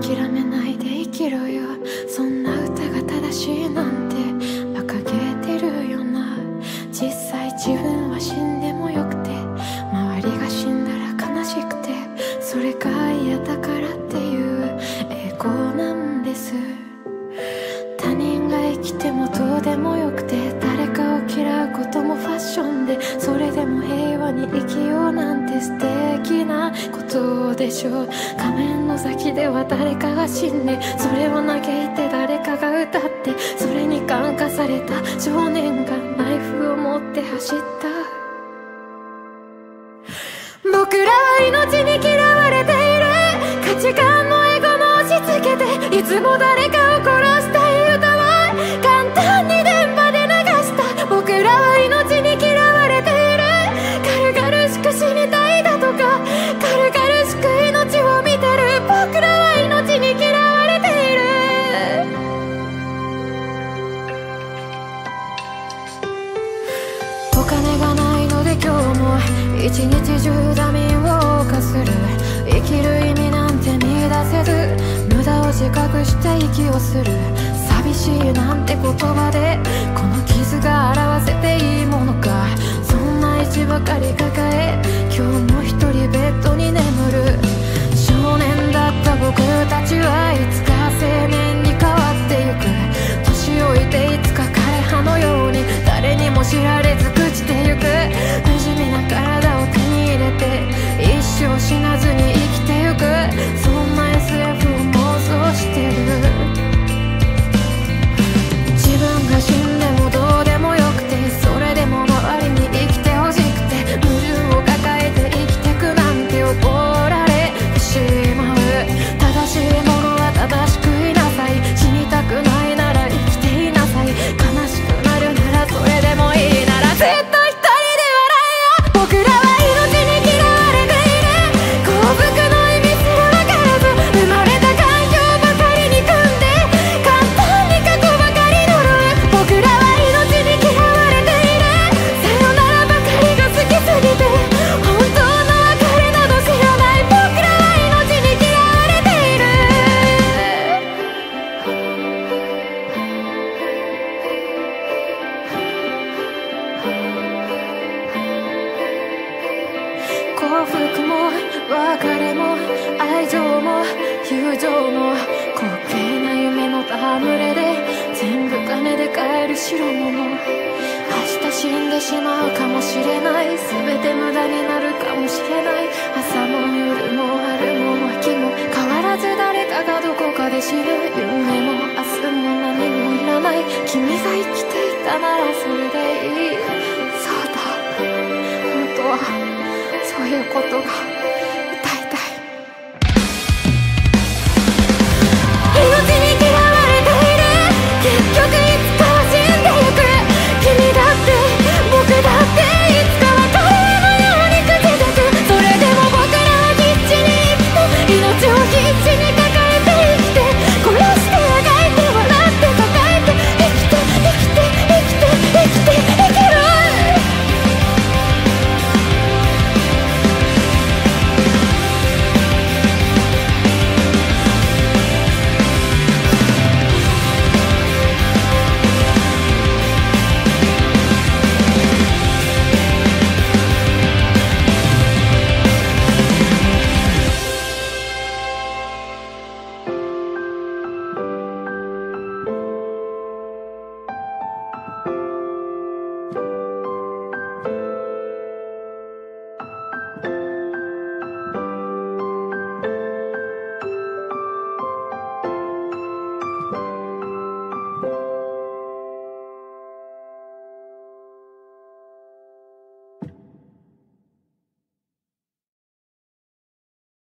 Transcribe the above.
諦めないで生きろよ。そんな歌が正しいなんて馬鹿げてるよな。実際自分は死んでもよくて周りが死んだら悲しくてそれが嫌だからっていう栄光なんです。他人が生きてもどうでもよくてファッションでそれでも平和に生きようなんて素敵なことでしょう仮面の先では誰かが死んでそれを嘆いて誰かが歌ってそれに感化された少年がナイフを持って走った僕らは命に嫌われている。価値観もエゴも押し付けていつも誰かを一日中ダミーを犯する。生きる意味なんて見出せず。無駄を自覚して息をする。寂しいなんて言葉で。この傷が表せていいものか。死なずに生きてゆく。幸福も別れも愛情も友情も滑稽な夢の戯れで全部金で買える代物。明日死んでしまうかもしれない。全て無駄になるかもしれない。朝も夜も春も秋も変わらず誰かがどこかで死ぬ。いうことが。